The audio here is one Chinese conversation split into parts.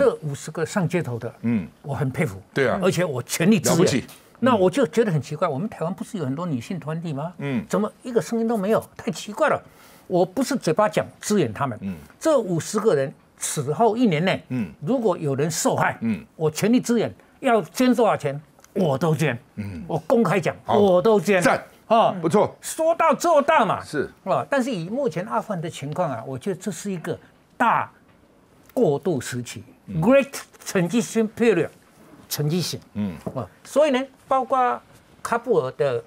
这五十个上街头的，嗯，我很佩服。对啊，而且我全力支援。那我就觉得很奇怪，我们台湾不是有很多女性团体吗？嗯，怎么一个声音都没有？太奇怪了。我不是嘴巴讲支援他们，嗯，这五十个人此后一年内，嗯，如果有人受害，嗯，我全力支援，要捐多少钱？我都捐，嗯，我公开讲我都捐。赞。啊，不错，说到做到嘛，是。啊。但是以目前阿富汗的情况啊，我觉得这是一个大过渡时期，Great Transition Period。成绩型，嗯。啊，所以呢，包括喀布尔的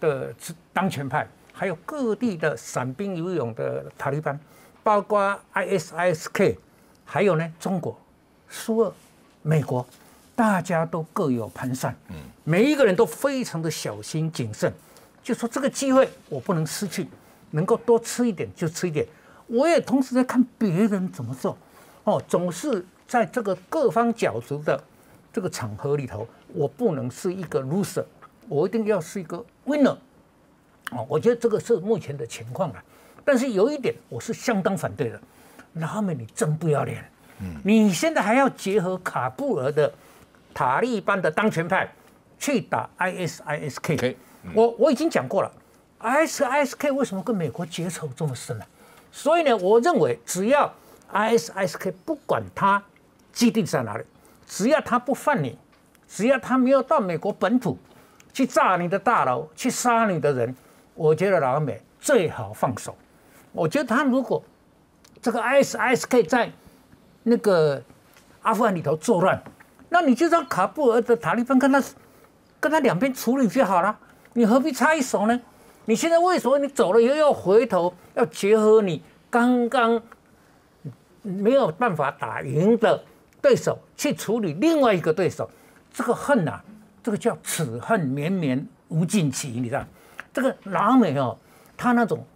的当权派，还有各地的散兵游勇的塔利班，包括 ISISK，还有呢中国、苏俄、美国，大家都各有盘算，嗯，每一个人都非常的小心谨慎，就说这个机会我不能失去，能够多吃一点就吃一点。我也同时在看别人怎么做，哦，总是在这个各方角逐的。这个场合里头，我不能是一个 loser，我一定要是一个 winner。哦，我觉得这个是目前的情况啊。但是有一点，我是相当反对的。拉美，你真不要脸！嗯，你现在还要结合卡布尔的塔利班的当权派去打 ISISK。我我已经讲过了，ISISK 为什么跟美国结仇这么深呢？所以呢，我认为只要 ISISK 不管它基地在哪里。只要他不犯你，只要他没有到美国本土去炸你的大楼、去杀你的人，我觉得老美最好放手。我觉得他如果这个 ISISK 在那个阿富汗里头作乱，那你就让卡布尔的塔利班跟他跟他两边处理就好了，你何必插一手呢？你现在为什么你走了以后要回头，要结合你刚刚没有办法打赢的？对手去处理另外一个对手，这个恨呐，这个叫此恨绵绵无尽期，你知道？这个老美哦，他那种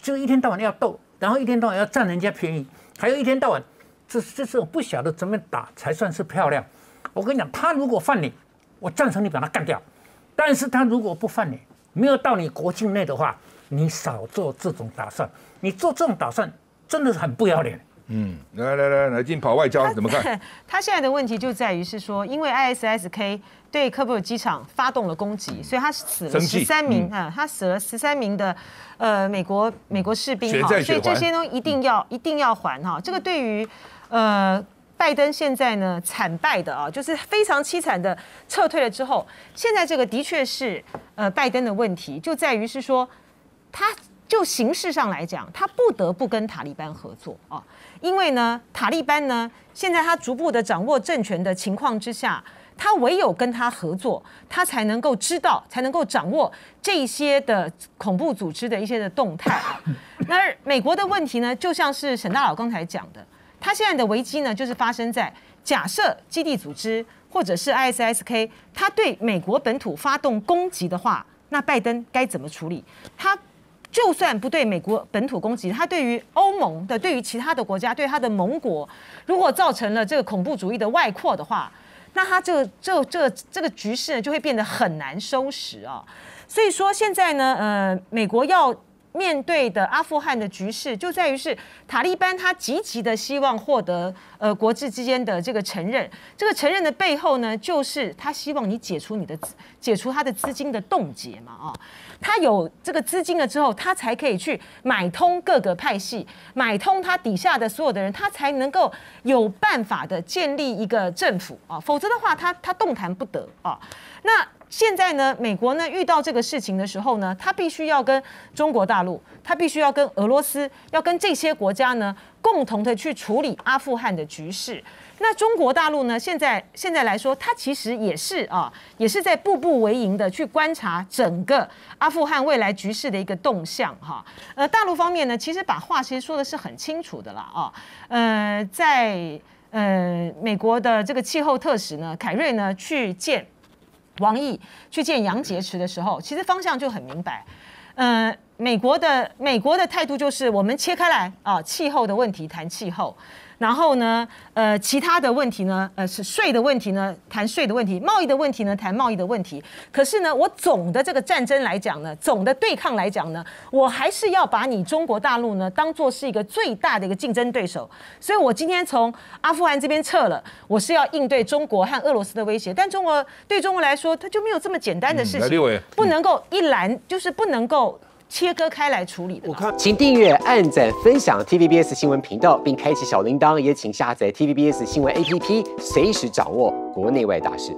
就一天到晚要斗，然后一天到晚要占人家便宜，还有一天到晚这这是我不晓得怎么打才算是漂亮。我跟你讲，他如果犯你，我赞成你把他干掉；但是他如果不犯你，没有到你国境内的话，你少做这种打算。你做这种打算真的是很不要脸。嗯，来来来来进跑外交怎么看？他现在的问题就在于是说，因为 ISSK 对科布尔机场发动了攻击，所以他死了十三名啊，他死了十三名的呃美国美国士兵哈，所以这些都一定要一定要还哈。这个对于呃拜登现在呢惨败的啊，就是非常凄惨的撤退了之后，现在这个的确是呃拜登的问题，就在于是说他就形式上来讲，他不得不跟塔利班合作啊。因为呢，塔利班呢，现在他逐步的掌握政权的情况之下，他唯有跟他合作，他才能够知道，才能够掌握这些的恐怖组织的一些的动态。那美国的问题呢，就像是沈大佬刚才讲的，他现在的危机呢，就是发生在假设基地组织或者是 ISSK 他对美国本土发动攻击的话，那拜登该怎么处理？他。就算不对美国本土攻击，它对于欧盟的、对于其他的国家、对它的盟国，如果造成了这个恐怖主义的外扩的话，那它这个、这、这、这个局势呢，就会变得很难收拾啊。所以说，现在呢，呃，美国要。面对的阿富汗的局势，就在于是塔利班他积极的希望获得呃国际之间的这个承认，这个承认的背后呢，就是他希望你解除你的解除他的资金的冻结嘛啊，他有这个资金了之后，他才可以去买通各个派系，买通他底下的所有的人，他才能够有办法的建立一个政府啊，否则的话，他他动弹不得啊，那。现在呢，美国呢遇到这个事情的时候呢，他必须要跟中国大陆，他必须要跟俄罗斯，要跟这些国家呢共同的去处理阿富汗的局势。那中国大陆呢，现在现在来说，它其实也是啊，也是在步步为营的去观察整个阿富汗未来局势的一个动向哈。呃，大陆方面呢，其实把话其实说的是很清楚的啦啊。呃，在呃美国的这个气候特使呢，凯瑞呢去见。王毅去见杨洁篪的时候，其实方向就很明白。嗯，美国的美国的态度就是我们切开来啊，气候的问题谈气候，然后呢，呃，其他的问题呢，呃，是税的问题呢，谈税的问题；贸易的问题呢，谈贸易的问题。可是呢，我总的这个战争来讲呢，总的对抗来讲呢，我还是要把你中国大陆呢当做是一个最大的一个竞争对手。所以我今天从阿富汗这边撤了，我是要应对中国和俄罗斯的威胁。但中国对中国来说，它就没有这么简单的事情，不能够一拦，就是不能够。切割开来处理的。我看，请订阅、按赞、分享 TVBS 新闻频道，并开启小铃铛，也请下载 TVBS 新闻 APP，随时掌握国内外大事。